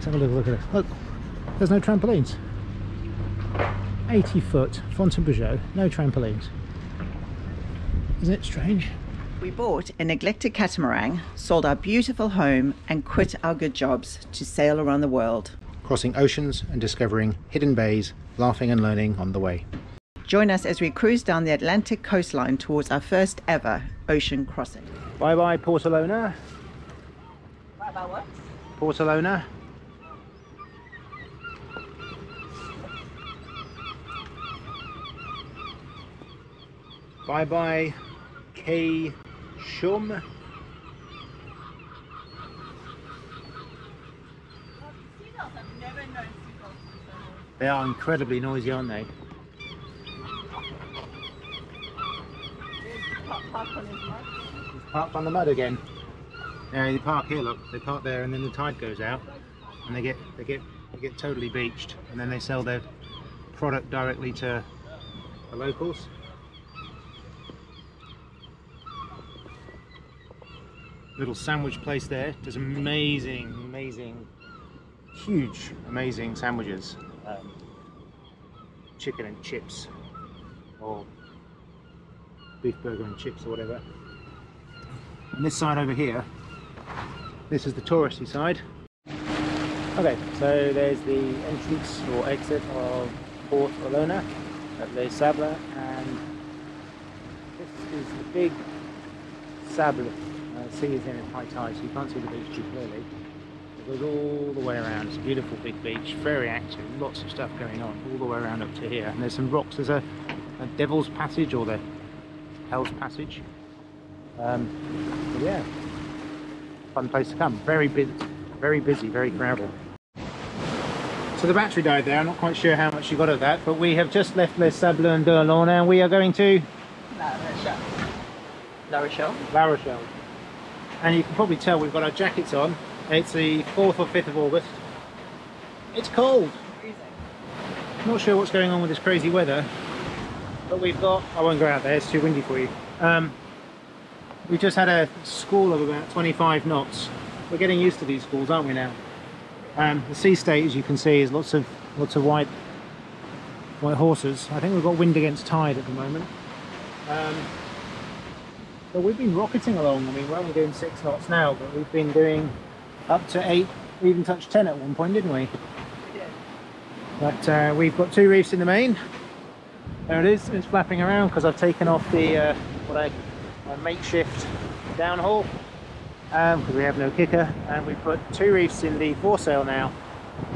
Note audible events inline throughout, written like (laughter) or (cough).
Let's have a look, look at this. Look, there's no trampolines. 80 foot Fountaine Pajot, no trampolines. Isn't it strange? We bought a neglected catamaran, sold our beautiful home, and quit our good jobs to sail around the world. Crossing oceans and discovering hidden bays, laughing and learning on the way. Join us as we cruise down the Atlantic coastline towards our first ever ocean crossing. Bye bye, Port Olona. Bye bye what? Port Olona. Bye bye, K Shum. They are incredibly noisy, aren't they? Parked on the mud again. Yeah, they park here. Look, they park there, and then the tide goes out, and they get they get they get totally beached, and then they sell their product directly to the locals. Little sandwich place there does amazing, amazing, huge, amazing sandwiches. Um, chicken and chips, or beef burger and chips, or whatever. And this side over here, this is the touristy side. Okay, so there's the entrance or exit of Port Olona at Les Sables, and this is the big Sable. Uh, sea is in at high tide, so you can't see the beach too clearly. It goes all the way around. It's a beautiful big beach, very active, lots of stuff going on all the way around up to here. And there's some rocks. There's a, a Devil's Passage or the Hell's Passage. Um, yeah, fun place to come. Very busy, very busy, very crowded. So the battery died there. I'm not quite sure how much you got of that, but we have just left Les Sables and d'Olonne and we are going to La Rochelle. La Rochelle? La Rochelle. And you can probably tell we've got our jackets on. It's the 4th or 5th of August. It's cold. Not sure what's going on with this crazy weather, but we've got, I won't go out there, it's too windy for you. Um, we just had a squall of about 25 knots. We're getting used to these squalls, aren't we now? Um, the sea state, as you can see, is lots of lots of white white horses. I think we've got wind against tide at the moment. Um, but we've been rocketing along. I mean, we're only doing six knots now, but we've been doing up to eight. We even touched ten at one point, didn't we? But uh, we've got two reefs in the main. There it is. It's flapping around because I've taken off the uh, what I my makeshift downhaul because um, we have no kicker, and we put two reefs in the foresail now.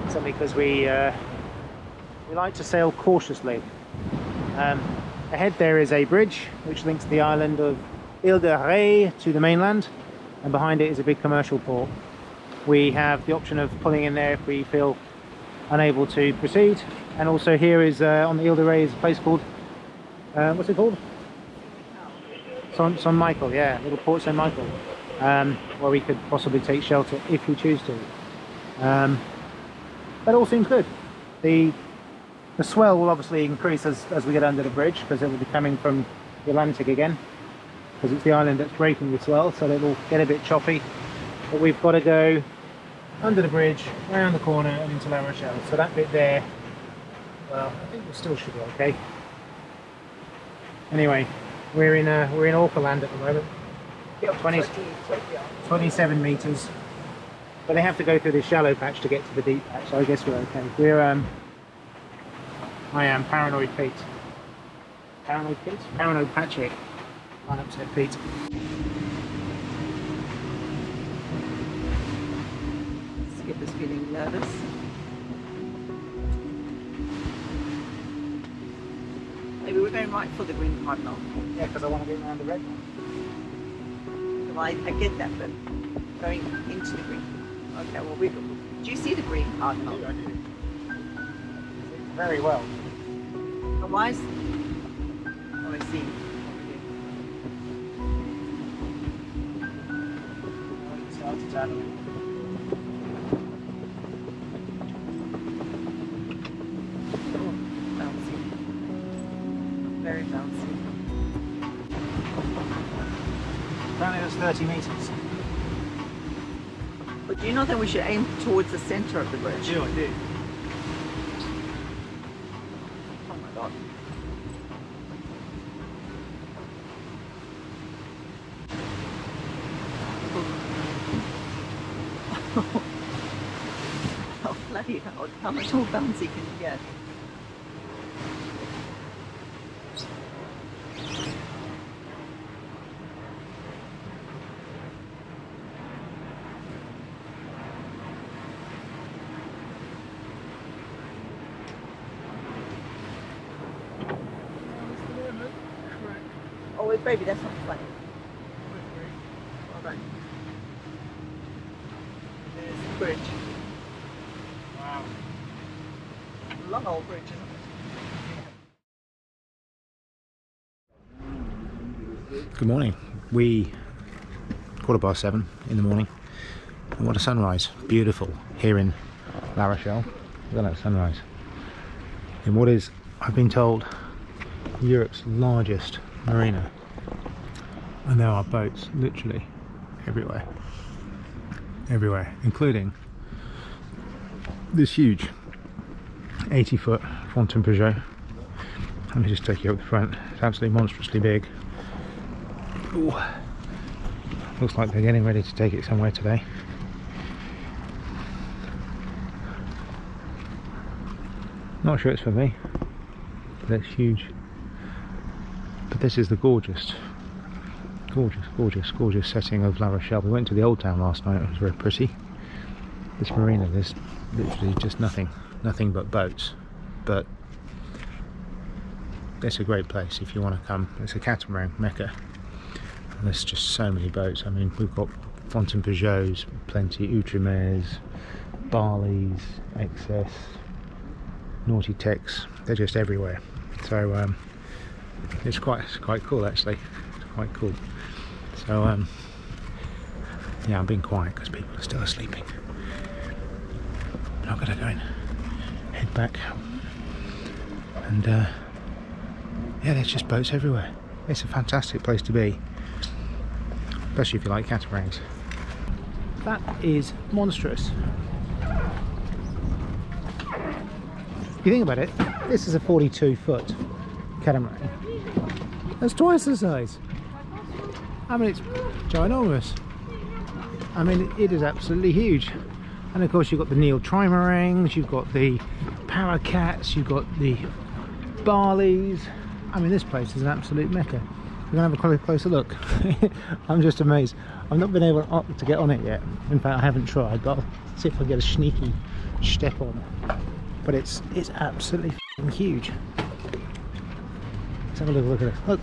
Simply because we uh, we like to sail cautiously. Um, ahead there is a bridge which links the island of Ile de Ré to the mainland, and behind it is a big commercial port. We have the option of pulling in there if we feel unable to proceed. And also here is uh, on the Ile de Ré is a place called, uh, what's it called? San Michael, yeah, little port San Michael, um, where we could possibly take shelter if we choose to. Um, that all seems good. The the swell will obviously increase as, as we get under the bridge because it will be coming from the Atlantic again because it's the island that's breaking the swell so it will get a bit choppy but we've got to go under the bridge, around the corner and into La Rochelle. So that bit there, well, I think we still should be okay. Anyway, we're in uh, we're in Orcaland at the moment. 20, 27 meters, but they have to go through this shallow patch to get to the deep patch. So I guess we're okay. We're um, I am paranoid Pete. Paranoid Pete? Paranoid Patrick. I'm upset Pete. Skipper's feeling nervous. Maybe we're going right for the green cardinal. Yeah, because I want to get around the red one. Well, I, I get that, but going into the green. Okay, well, we, do you see the green cardinal? I do. Very well. And why is... Oh, I see. Bouncy. Very bouncy. Apparently was 30 meters. But do you not think we should aim towards the centre of the bridge? I do. Oh my god. oh bloody hell, how much more bouncy can you get? Oh wait, baby, that's not funny. Well done. There's the bridge. Wow. Long old bridge, isn't? Good morning. We quarter past seven in the morning. And what a sunrise. Beautiful here in La Rochelle. Look at that sunrise. In what is, I've been told, Europe's largest marina. And there are boats literally everywhere. Everywhere, including this huge 80 foot Fountaine Pajot. Let me just take you up the front. It's absolutely monstrously big. Ooh. Looks like they're getting ready to take it somewhere today. Not sure it's for me. It's huge. But this is the gorgeous, gorgeous, gorgeous, gorgeous setting of La Rochelle. We went to the old town last night. It was very pretty. This marina, there's literally just nothing, nothing but boats. But it's a great place if you want to come. It's a catamaran mecca. And there's just so many boats. I mean, we've got Fountaine Pajots, plenty, Outremer's, Bali's, Excess, Nautitechs. They're just everywhere. So um, it's quite it's quite cool actually. It's quite cool. So um, yeah, I'm being quiet because people are still sleeping. I'm gonna go and head back. And uh, yeah, there's just boats everywhere. It's a fantastic place to be, especially if you like catamarans. That is monstrous. If you think about it, this is a 42 foot catamaran. That's twice the size. I mean, it's ginormous. I mean, it is absolutely huge. And of course, you've got the Neel Trimarans, you've got the Paracats, you've got the Balis. I mean, this place is an absolute mecca. We're gonna have a clo- closer look. (laughs) I'm just amazed. I've not been able to get on it yet. In fact, I haven't tried, but I'll see if I get a sneaky step on. But it's it's absolutely huge. Let's have a little look at it. Look,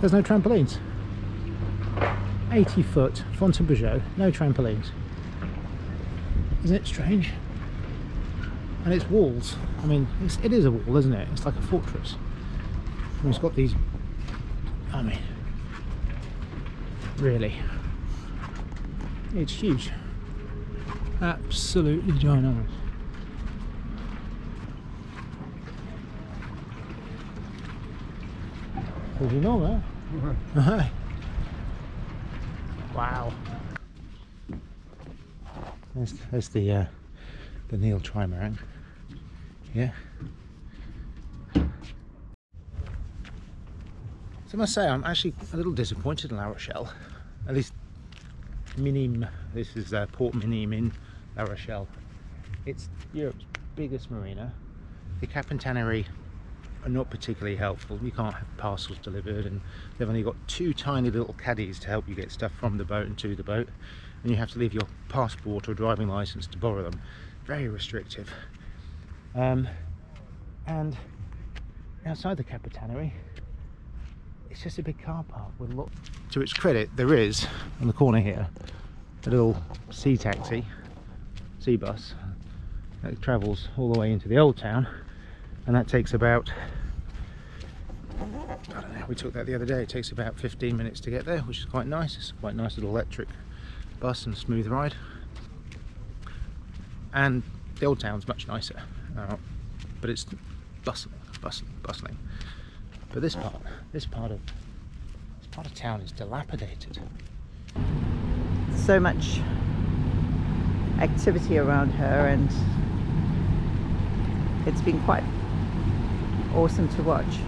there's no trampolines. 80 foot Fountaine Pajot, no trampolines. Isn't it strange? And it's walls. I mean, it's, it is a wall, isn't it? It's like a fortress. And it's got these. I mean, really, it's huge. Absolutely ginormous. Did you know that? (laughs) wow. There's, there's the uh, the Neel Trimaran. Yeah. So I must say, I'm actually a little disappointed in La Rochelle. At least Minimes. This is uh, Port Minimes in La Rochelle. It's Europe's biggest marina. The Capitainerie are not particularly helpful. You can't have parcels delivered, and they've only got two tiny little caddies to help you get stuff from the boat and to the boat. And you have to leave your passport or driving license to borrow them. Very restrictive. Um, and outside the Capitainerie, it's just a big car park with. To its credit, there is on the corner here a little sea taxi, sea bus that travels all the way into the old town, and that takes about. I don't know. We took that the other day. It takes about 15 minutes to get there, which is quite nice. It's quite nice little electric bus and smooth ride. And the old town's much nicer, uh, but it's bustling, bustling, bustling. But this part, this part of this part of town is dilapidated. So much activity around her and it's been quite awesome to watch.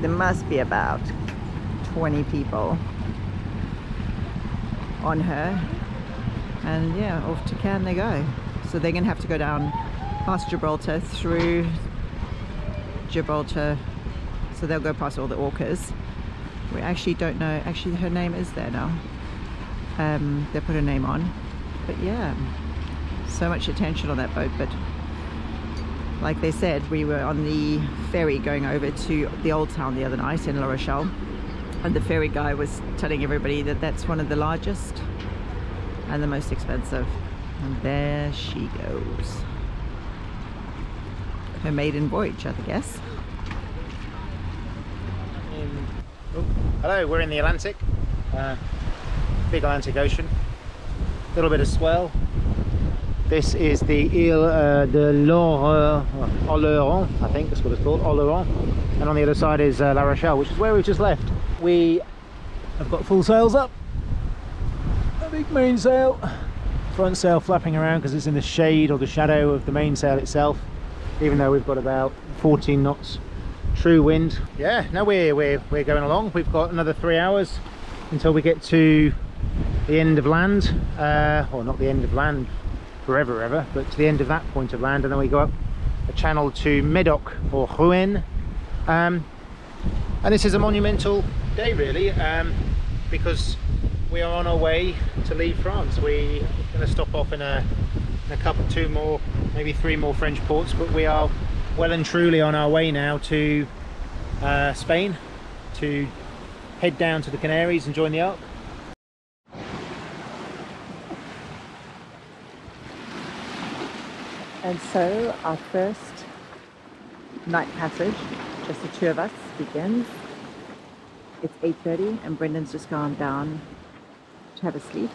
There must be about 20 people on her and yeah off to Cannes they go so they're gonna have to go down past Gibraltar through Gibraltar. So they'll go past all the orcas. We actually don't know actually her name is there now. Um, they put her name on. But yeah so much attention on that boat but like they said we were on the ferry going over to the old town the other night in La Rochelle and the ferry guy was telling everybody that that's one of the largest and the most expensive and there she goes her maiden voyage I guess In, oh, hello, we're in the Atlantic, uh, big Atlantic Ocean, a little bit of swell. This is the Ile uh, de l'Oleron, I think that's what it's called, Oleron. And on the other side is uh, La Rochelle, which is where we've just left. We have got full sails up, a big mainsail, front sail flapping around because it's in the shade or the shadow of the mainsail itself, even though we've got about 14 knots. True wind. Yeah no we're we're, we're going along. We've got another three hours until we get to the end of land uh or not the end of land forever ever but to the end of that point of land and then we go up a channel to medoc or Royan. Um and this is a monumental day really um because we are on our way to leave france we're going to stop off in a, in a couple two more maybe three more french ports but we are well and truly on our way now to uh, Spain to head down to the Canaries and join the ARC. And so our first night passage, just the two of us, begins. It's 8.30 and Brendan's just gone down to have a sleep.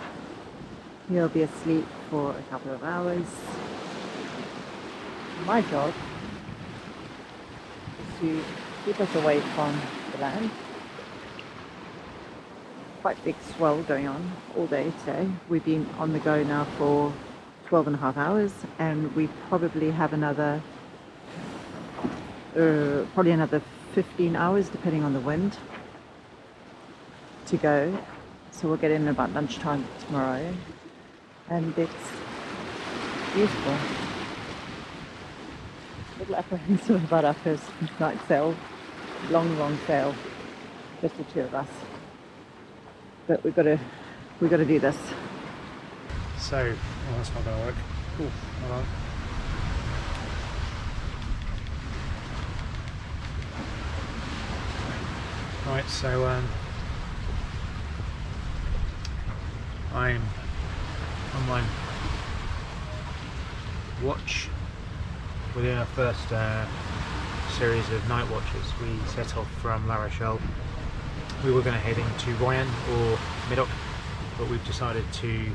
He'll be asleep for a couple of hours. My job is to keep us away from the land. Quite big swell going on all day today. We've been on the go now for 12 and a half hours and we probably have another uh, probably another 15 hours depending on the wind to go so we'll get in about lunchtime tomorrow. And it's beautiful. A little apprehensive about our first night sail long long sail just the two of us. But we've got to we've got to do this. So, oh, that's not going to work. Hold on. Right, so um, I'm on my watch within our first uh, series of night watches. We set off from La Rochelle. We were going to head into Royan or Medoc, but we've decided to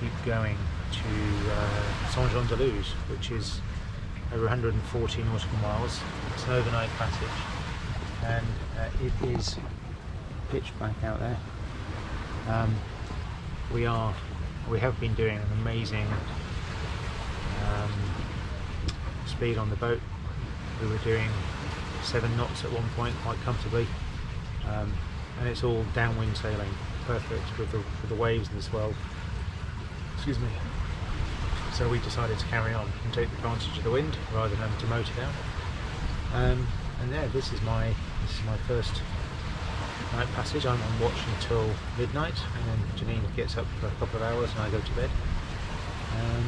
keep going to uh, Saint-Jean-de-Luz, which is over 140 nautical miles. It's an overnight passage, and uh, it is pitch black out there. Um, we are, we have been doing an amazing um, speed on the boat. We were doing seven knots at one point quite comfortably, um, and it's all downwind sailing, perfect with the, with the waves and the swell excuse me. So we decided to carry on and take advantage of the wind rather than to motor down. Um, and yeah, this is my this is my first night passage. I'm on watch until midnight, and then Janine gets up for a couple of hours, and I go to bed. Um,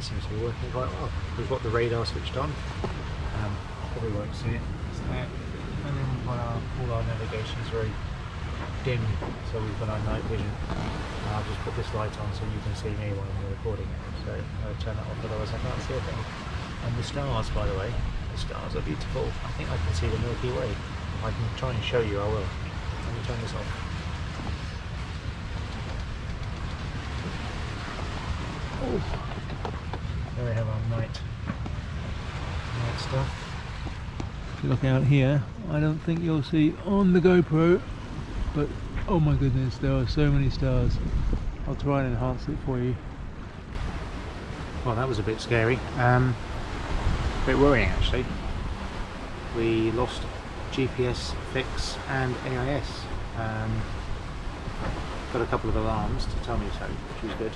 seems to be working quite well. We've got the radar switched on. Um, probably won't see it. And then we've got our, all our navigation is very dim, so we've got our night vision. And I'll just put this light on so you can see me while I'm recording it. So I'll turn that off, otherwise I can't see a thing. And the stars, by the way, the stars are beautiful. I think I can see the Milky Way. I can try and show you, I will. Let me turn this off. There we have our night, night stuff. If you look out here, I don't think you'll see on the GoPro, but oh my goodness, there are so many stars. I'll try and enhance it for you. Well, that was a bit scary. Um, a bit worrying actually. We lost GPS fix and AIS. Um, got a couple of alarms to tell me so, which was good.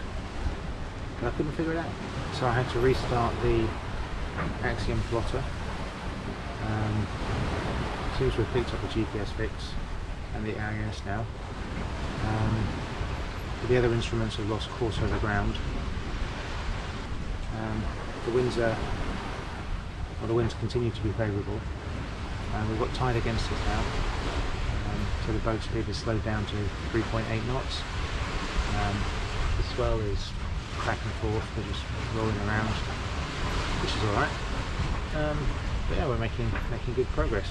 But I couldn't figure it out. So I had to restart the Axiom plotter. Um, seems to have picked up the GPS fix and the AIS now. Um, the other instruments have lost course over the ground. Um, the winds are, well, the winds continue to be favourable. We've got tide against us now, um, so the boat speed is slowed down to 3.8 knots. Um, the swell is back and forth, they're just rolling around, which is alright. Um, but yeah, we're making making good progress.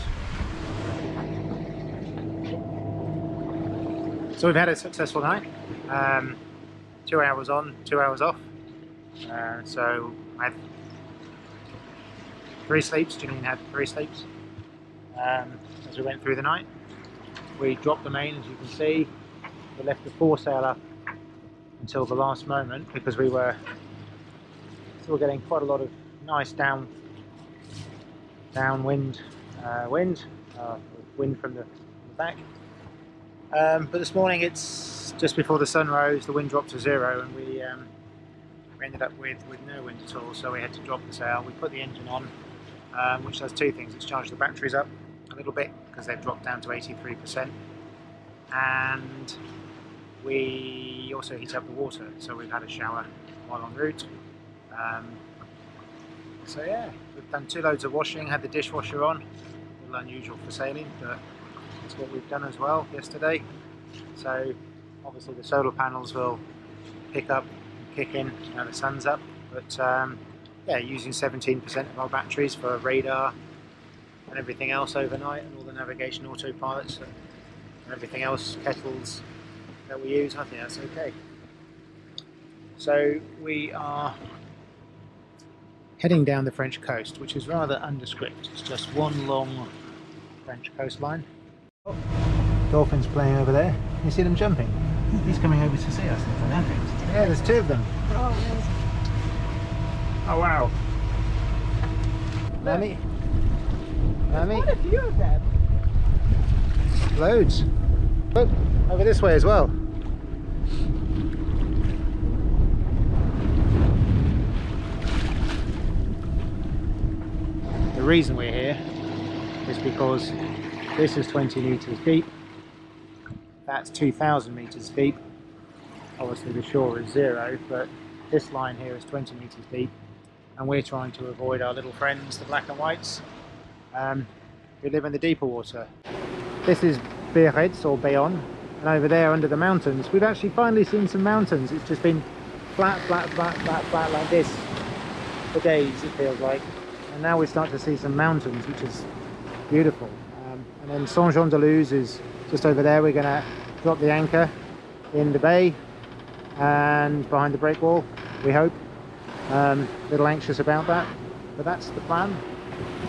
So we've had a successful night. Um, two hours on, two hours off. Uh, so I had three sleeps. Janine had three sleeps um, as we went through the night. We dropped the main, as you can see. We left the foresail up until the last moment because we were still getting quite a lot of nice down downwind uh, wind, uh, wind from the, the back. Um, but this morning it's just before the sun rose, the wind dropped to zero and we, um, we ended up with, with no wind at all, so we had to drop the sail. We put the engine on, um, which does two things. It's charged the batteries up little bit because they've dropped down to 83%. And we also heat up the water, so we've had a shower while en route. Um, so yeah, we've done two loads of washing, had the dishwasher on, a little unusual for sailing, but that's what we've done as well yesterday. So obviously the solar panels will pick up and kick in now the sun's up, but um, yeah, using 17% of our batteries for radar and everything else overnight and all the navigation autopilots and everything else, kettles that we use, I think that's okay. So we are heading down the French coast, which is rather undescript. It's just one long French coastline. Oh, dolphins playing over there. You see them jumping? He's coming over to see us. Yeah, there's two of them. Oh, oh wow. Mammy? Mammy? Quite a few of them. Loads. Look, over this way as well. The reason we're here is because this is 20 metres deep, that's 2,000 metres deep. Obviously the shore is zero, but this line here is 20 metres deep and we're trying to avoid our little friends, the black and whites, um, who live in the deeper water. This is Biarritz or Bayonne, and over there under the mountains, we've actually finally seen some mountains. It's just been flat, flat, flat, flat, flat like this for days, it feels like. And now we start to see some mountains, which is beautiful. Um, and then Saint-Jean-de-Luz is just over there. We're going to drop the anchor in the bay and behind the break wall, we hope. Um, a little anxious about that, but that's the plan.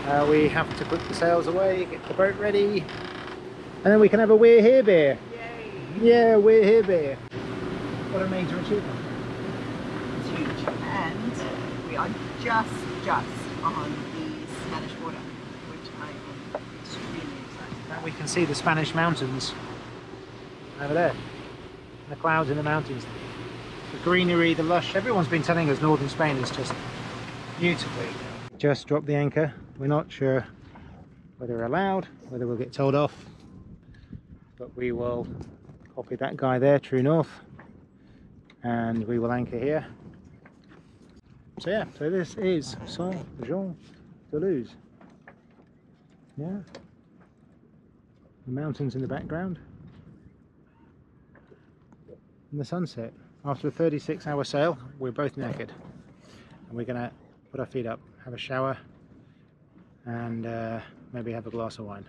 Uh, we have to put the sails away, get the boat ready, and then we can have a We're Here beer. Yay! Yeah, We're Here beer. What a major achievement. It's huge. And we are just, just on the Spanish border, which I am extremely excited Now we can see the Spanish mountains over there. The clouds in the mountains. The greenery, the lush. Everyone's been telling us northern Spain is just beautifully. Just dropped the anchor. We're not sure whether we're allowed, whether we'll get told off. But we will copy that guy there, true north. And we will anchor here. So yeah, so this is Saint-Jean-de-Luz. Yeah. The mountains in the background. And the sunset. After a 36 hour sail, we're both naked. And we're gonna put our feet up, have a shower, and uh, maybe have a glass of wine.